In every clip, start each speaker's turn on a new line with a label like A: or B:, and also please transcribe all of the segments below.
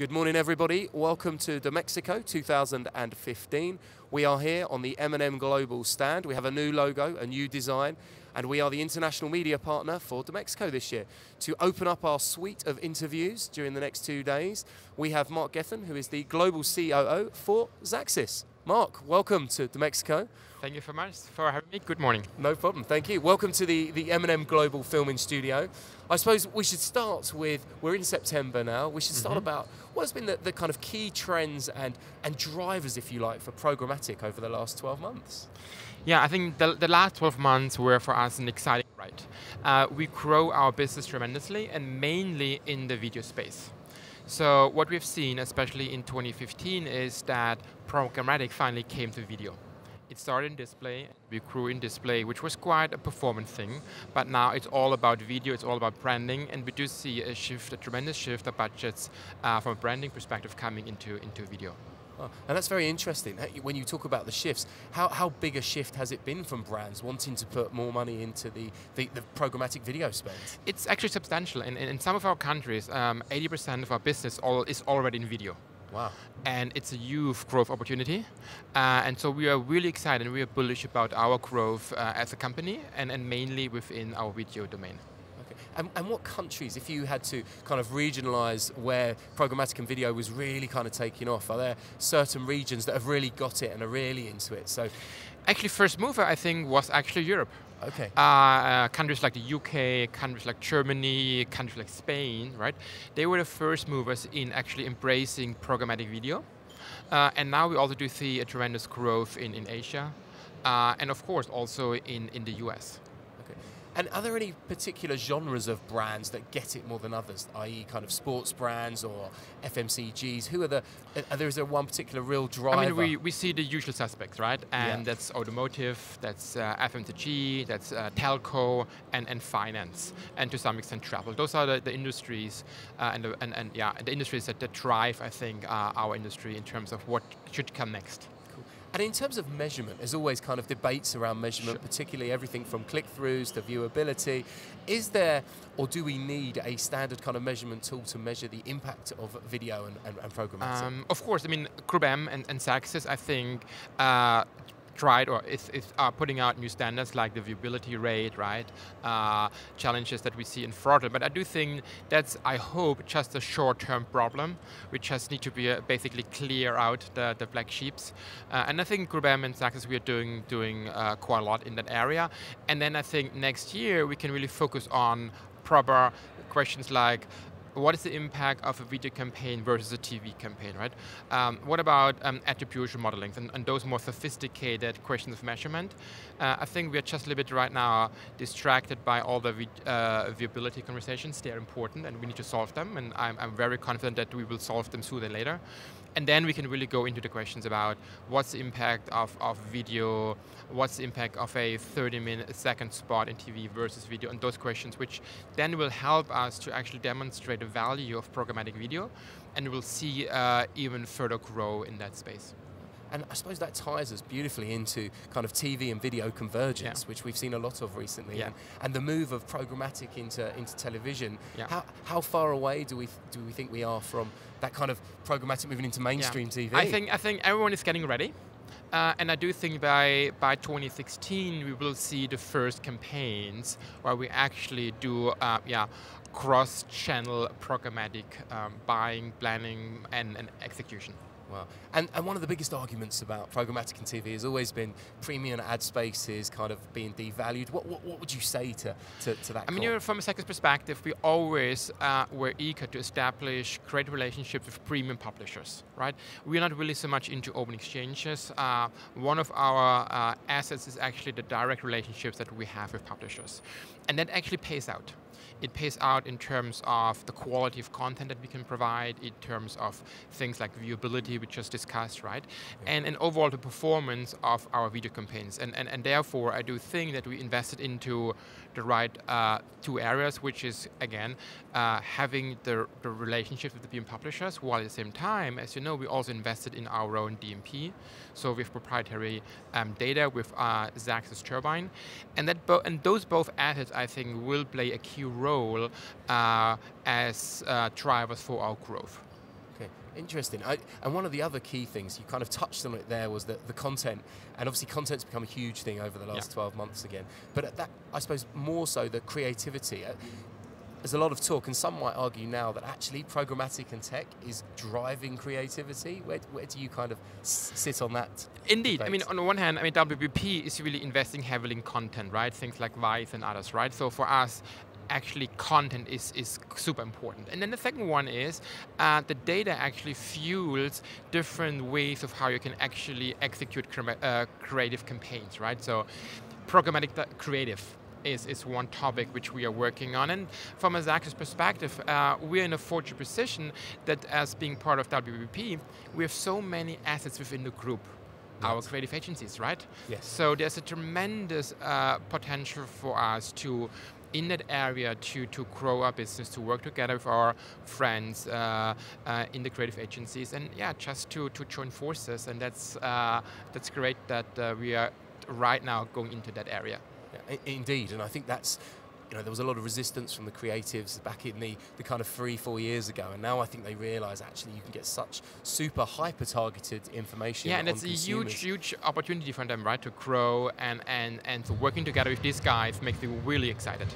A: Good morning, everybody. Welcome to DMEXCO 2015. We are here on the M&M Global stand. We have a new logo, a new design, and we are the international media partner for DMEXCO this year. To open up our suite of interviews during the next two days, we have Mark Grether, who is the global COO for Xaxis. Mark, welcome to DMEXCO.
B: Thank you very much for having me. Good morning.
A: No problem, thank you. Welcome to the, the M&M Global Filming Studio. I suppose we should start with, we're in September now, we should start mm -hmm. about what has been the, the, kind of key trends and, and drivers, if you like, for programmatic over the last 12 months?
B: Yeah, I think the, the last 12 months were for us an exciting ride. Uh, we grow our business tremendously and mainly in the video space. So what we've seen, especially in 2015, is that programmatic finally came to video. It started in display, we grew in display, which was quite a performance thing, but now it's all about video, it's all about branding, and we do see a shift, a tremendous shift of budgets uh, from a branding perspective coming into, into video.
A: Oh, and that's very interesting. When you talk about the shifts, how, how big a shift has it been from brands wanting to put more money into the, the, the programmatic video space?
B: It's actually substantial. In, in some of our countries, 80% um, of our business all, is already in video.
A: Wow.
B: And it's a huge growth opportunity. Uh, and so we are really excited and we are bullish about our growth uh, as a company and, and mainly within our video domain.
A: Okay. And, and, what countries, if you had to kind of regionalize where programmatic and video was really kind of taking off, are there certain regions that have really got it and are really into it? So,
B: Actually, first mover, I think, was actually Europe.
A: Okay.
B: Uh, uh, countries like the UK, countries like Germany, countries like Spain, right? They were the first movers in actually embracing programmatic video. Uh, and now we also do see a tremendous growth in, in Asia, uh, and of course also in, in the US.
A: And are there any particular genres of brands that get it more than others, i.e., kind of sports brands or FMCGs? Who are the? Are there, is there one particular real driver?
B: I mean, we, we see the usual suspects, right? And yeah. that's automotive, that's uh, FMCG, that's uh, telco, and, and finance, and to some extent travel. Those are the, the industries, uh, and, the, and and yeah, the industries that, that drive, I think, uh, our industry in terms of what should come next.
A: And in terms of measurement, there's always kind of debates around measurement, sure. particularly everything from click-throughs to viewability. Is there, or do we need a standard kind of measurement tool to measure the impact of video and, and, and programmatic? Um,
B: of course, I mean, GroupM and, and Xaxis, I think, uh, tried or is, is uh, putting out new standards like the viewability rate, right? Uh, challenges that we see in fraud. But I do think that's, I hope, just a short-term problem. We just need to be uh, basically clear out the, the black sheeps. Uh, and I think GroupM and Xaxis, we are doing, doing uh, quite a lot in that area. And then I think next year we can really focus on proper questions like what is the impact of a video campaign versus a TV campaign, right? Um, what about um, attribution modeling and, and, those more sophisticated questions of measurement? Uh, I think we are just a little bit right now distracted by all the uh, viewability conversations. They are important and we need to solve them and I'm, I'm very confident that we will solve them sooner or later. And then we can really go into the questions about what's the impact of, of video, what's the impact of a 30 minute second spot in TV versus video, and those questions, which then will help us to actually demonstrate the value of programmatic video, and we'll see uh, even further grow in that space.
A: And I suppose that ties us beautifully into kind of TV and video convergence, yeah. which we've seen a lot of recently, yeah. and, and, the move of programmatic into into television. Yeah. How, how far away do we do we think we are from that kind of programmatic moving into mainstream TV?
B: I think I think everyone is getting ready. Uh, and I do think by, by 2016 we will see the first campaigns where we actually do uh, yeah, cross-channel programmatic um, buying, planning, and, and execution.
A: Wow. And, and one of the biggest arguments about programmatic and TV has always been premium ad spaces kind of being devalued. What, what, what would you say to, to, to that?
B: I mean, from a second perspective, we always uh, were eager to establish great relationships with premium publishers, right? We're not really so much into open exchanges. Uh, one of our uh, assets is actually the direct relationships that we have with publishers. And that actually pays out it pays out in terms of the quality of content that we can provide, in terms of things like viewability, we just discussed, right? And, and overall the performance of our video campaigns. And, and, and therefore, I do think that we invested into the right uh, two areas, which is, again, uh, having the, the relationship with the PM publishers, while at the same time, as you know, we also invested in our own DMP. So we have proprietary um, data with uh, Xaxis Turbine. And, that and those both assets, I think, will play a key role uh, as uh, drivers for our growth.
A: Okay, interesting. I, and one of the other key things you kind of touched on it there was that the content, and obviously content's become a huge thing over the last
B: Yeah.
A: 12 months again. But that, I suppose, more so the creativity. Uh, There's a lot of talk, and some might argue now that actually programmatic and tech is driving creativity. Where, where do you kind of s- sit on that?
B: Indeed. I mean, on the one hand, I mean, WPP is really investing heavily in content, right? Things like Vice and others, right? So for us, actually, content is, is super important. And then the second one is uh, the data actually fuels different ways of how you can actually execute crema- uh, creative campaigns, right? So programmatic creative is, is one topic which we are working on. And from a Xaxis perspective, uh, we're in a fortunate position that as being part of WPP, we have so many assets within the group. Our creative agencies, right?
A: Yes.
B: So there's a tremendous uh, potential for us to, in that area, to, to grow our business, to work together with our friends uh, uh, in the creative agencies, and yeah, just to, to join forces. And that's uh, that's great that uh, we are right now going into that area.
A: Yeah, indeed, and I think that's you know there was a lot of resistance from the creatives back in the, the kind of three four years ago, and now I think they realise actually you can get such super hyper targeted information.
B: Yeah, and it's a huge, huge opportunity for them, right, to grow and and and so working together with these guys makes me really excited.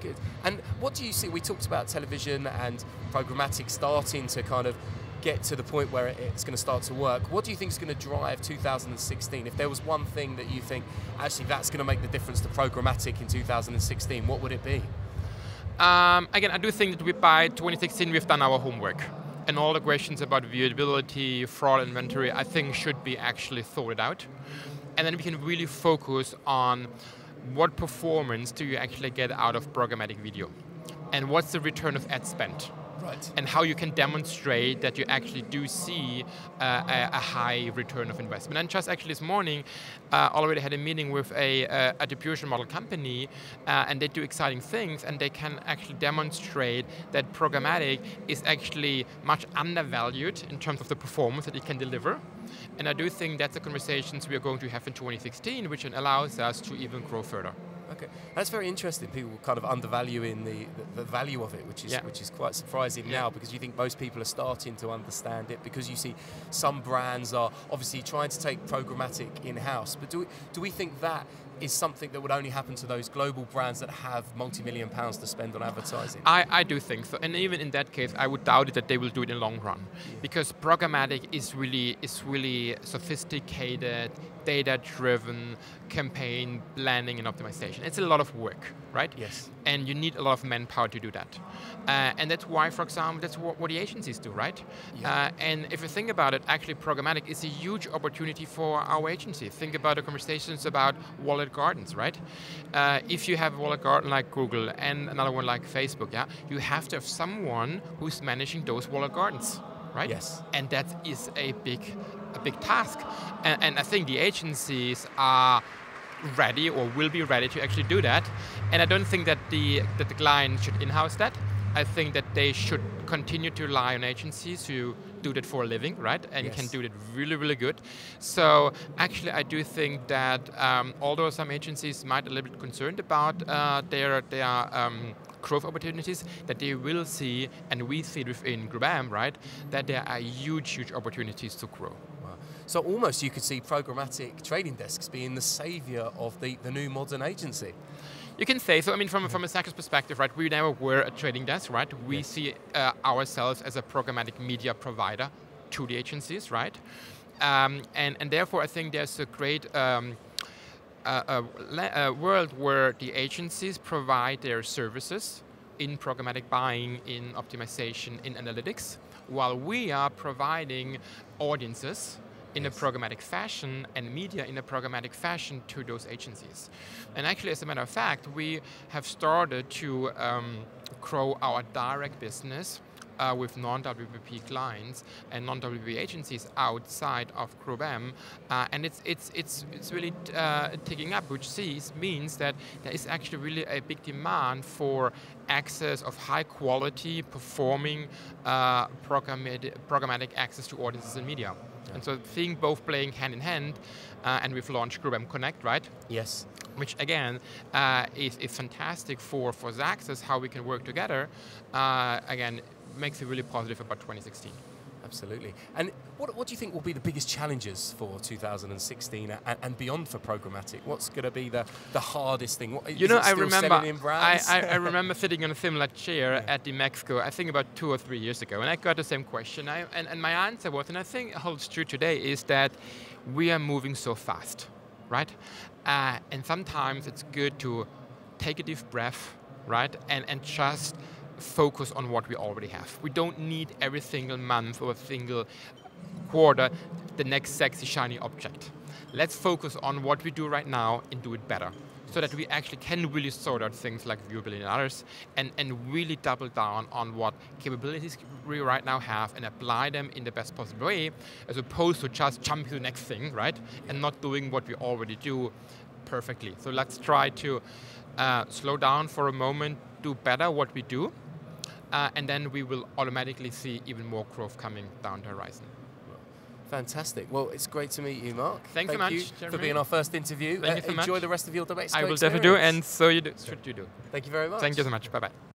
A: Good. And what do you see? We talked about television and programmatic starting to kind of get to the point where it- it's going to start to work. What do you think is going to drive 2016? If there was one thing that you think actually that's going to make the difference to programmatic in 2016, what would it be?
B: Um, again, I do think that we, by 2016 we've done our homework. And all the questions about viewability, fraud inventory, I think should be actually sorted out. And then we can really focus on what performance do you actually get out of programmatic video? And what's the return of ad spend?
A: Right.
B: and how you can demonstrate that you actually do see uh, a, a high return of investment. And just actually this morning, uh, already had a meeting with a, uh, a distribution model company, uh, and they do exciting things, and they can actually demonstrate that programmatic is actually much undervalued in terms of the performance that it can deliver. And I do think that's the conversations we are going to have in 2016, which allows us to even grow further.
A: Okay, that's very interesting. People kind of undervaluing the, the, the value of it, which is
B: Yeah.
A: which is quite surprising
B: Yeah.
A: now because you think most people are starting to understand it because you see some brands are obviously trying to take programmatic in house. But do we, do we think that is something that would only happen to those global brands that have multi-million pounds to spend on advertising?
B: I, I do think so, and even in that case, I would doubt it that they will do it in the long run, because programmatic is really is really sophisticated, data-driven campaign planning and optimization. It's a lot of work, right?
A: Yes.
B: And you need a lot of manpower to do that, uh, and that's why, for example, that's what, what the agencies do, right?
A: Yeah.
B: Uh, and if you think about it, actually, programmatic is a huge opportunity for our agency. Think about the conversations about walled gardens, right? Uh, if you have a walled garden like Google and another one like Facebook, yeah, you have to have someone who's managing those walled gardens, right?
A: Yes.
B: And that is a big, a big task. And, and I think the agencies are ready or will be ready to actually do that. And I don't think that the that the client should in-house that. I think that they should continue to rely on agencies who do that for a living, right? And can do that really, really good. So actually, I do think that um, although some agencies might be a little bit concerned about uh, their their um, growth opportunities, that they will see, and we see it within GroupM, right? That there are huge, huge opportunities to grow.
A: Wow. So almost you could see programmatic trading desks being the savior of the, the new modern agency.
B: You can say so. I mean, from, from a Xaxis perspective, right? We never were a trading desk, right? We
A: Yes.
B: see uh, ourselves as a programmatic media provider to the agencies, right? Um, and and therefore, I think there's a great um, uh, uh, le- uh, world where the agencies provide their services in programmatic buying, in optimization, in analytics, while we are providing audiences in
A: Yes.
B: a programmatic fashion and media in a programmatic fashion to those agencies. And actually, as a matter of fact, we have started to um, grow our direct business uh, with non-WPP clients and non-WPP agencies outside of GroupM, uh, and it's it's it's it's really uh, ticking up, which sees means that there is actually really a big demand for access of high quality performing uh, programmatic, programmatic access to audiences and media. And so seeing both playing hand in hand, uh, and we've launched GroupM Connect, right?
A: Yes.
B: which again uh, is, is fantastic for, for Xaxis, how we can work together. Uh, again, makes it really positive about 2016.
A: Absolutely. And what, what do you think will be the biggest challenges for 2016 and, and beyond for programmatic? What's going to be the, the hardest thing? What,
B: you know,
A: I
B: remember
A: I,
B: I, I, remember sitting on a similar chair yeah. at DMEXCO, I think about two or three years ago, and I got the same question. I, and, and my answer was, and I think it holds true today, is that we are moving so fast, right? Uh, and sometimes it's good to take a deep breath, right? And, and just focus on what we already have. We don't need every single month or a single quarter the next sexy shiny object. Let's focus on what we do right now and do it better so that we actually can really sort out things like viewability and others and, and really double down on what capabilities we right now have and apply them in the best possible way as opposed to just jumping to the next thing, right? And not doing what we already do perfectly. So let's try to uh, slow down for a moment, do better what we do, uh, and then we will automatically see even more growth coming down the horizon.
A: Fantastic. Well, it's great to meet you, Mark.
B: Thank,
A: Thank
B: you much,
A: you
B: Jeremy.
A: for being our first interview.
B: Thank uh, you so
A: enjoy
B: much.
A: the rest of your DMEXCO
B: I will
A: experience.
B: definitely do, and so you do, should you do.
A: Thank you very much.
B: Thank you so much. Bye bye.